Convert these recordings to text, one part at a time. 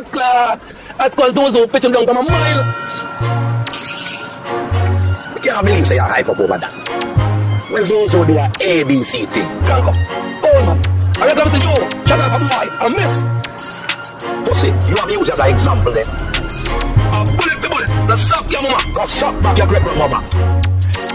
blood clot. That's cause those who pitch him down from a mile. I can't believe say I hype up over that. When those who do a ABC thing, Blanco. Oh no. I reckon to you, shut up, boy, I miss. Pussy, you have used as an example then. A bullet for bullet, the suck your mama, go suck back your great mama.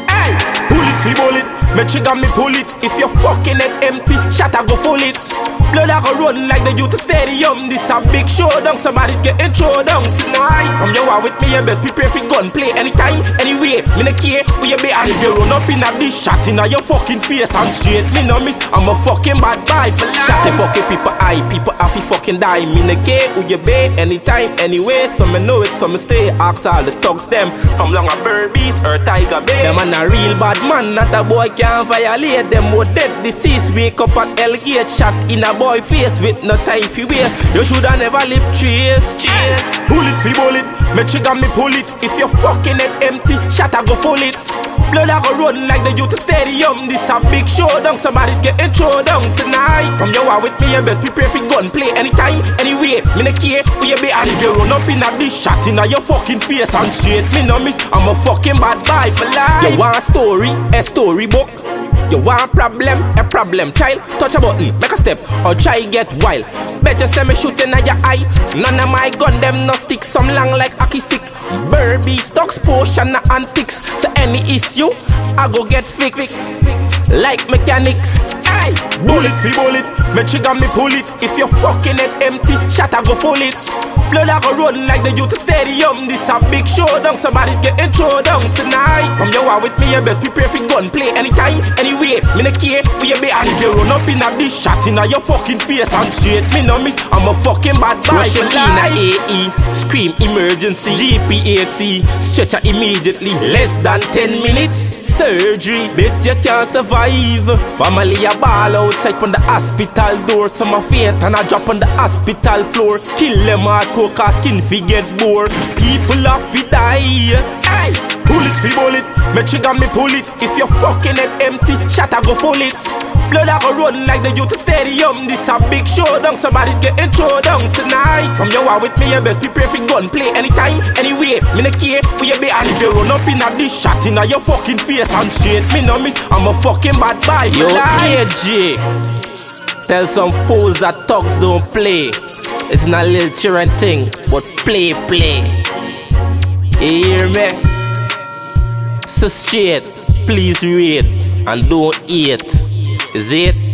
Hey, bullet for bullet, me trigger me pull it. If your fucking head empty, shot I go full it. Blood I go run like the youth stadium. This a big showdown, somebody's getting thrown down tonight. Come your war with me, you best prepare for gun play anytime, anyway. Me no care who you be, and if you run up in a this shot in your fucking face and straight, me no miss. I'm a fucking bad boy for. Shot the fucking people eye, people have to fucking die. Me no care who you be, anytime, anyway. Some me know it, some me stay. Ask all the thugs them from long a Burbies or Tiger Bay. Them man a real bad man, not a boy can't violate them. More dead disease, wake up at Elgate, shot in a boy face with no time for waste. You shoulda never live trace, chase. Bullet for bullet, me trigger me pull it. If your fucking head empty, shot I go full it. Blood I go run like the youth stadium. This a big showdown, somebody's getting thrown down tonight. From your with me, you best prepare for gun play anytime, anyway. Me no care who you be, and if you run up in a this shot in a your fucking face and straight, me no miss. I'm a fucking bad boy for life. You want a story, a storybook. You want problem, a problem child. Touch a button, make a step, or try get wild. Better say me shooting at your eye. None of my gun them no stick. Some long like hockey stick. Burby stocks, potion antics. So any issue, I go get fixed. Like mechanics. Aye. Bullet for bullet, me trigger me pull it. If your fucking head empty, shot I go full it. Blood I go run like the youth stadium. This a big showdown, somebody's getting thrown down tonight. Come your with me, you best prepare for gun play anytime, anyway Me no care who you be, and if you run up in a this shot in a your fucking face and straight. Me no miss, I'm a fucking bad boy Rushing in a AE, scream emergency. GP80, stretcher immediately. Less than 10 minutes. Surgery. Bet you can't survive. Family a ball outside on the hospital door. Some a faint and a drop on the hospital floor. Kill them hardcore cause skin fi get bored. People have fi die. Hey, bullet fi bullet. Me trigger me pull it. If your fucking head empty, shot I go full it. Blood I go run like the youth stadium. This a big showdown. Somebody's getting thrown down tonight. Come your with me, you best prepare for gun play anytime, anyway. Me no care who you be, and if you run up in a this shot in a your fucking face and straight, me no miss. I'm a fucking bad boy. Yo, AJ. Tell some fools that thugs don't play. It's not a little children thing, but play, play. You hear me? So straight, please read and don't eat. Is it?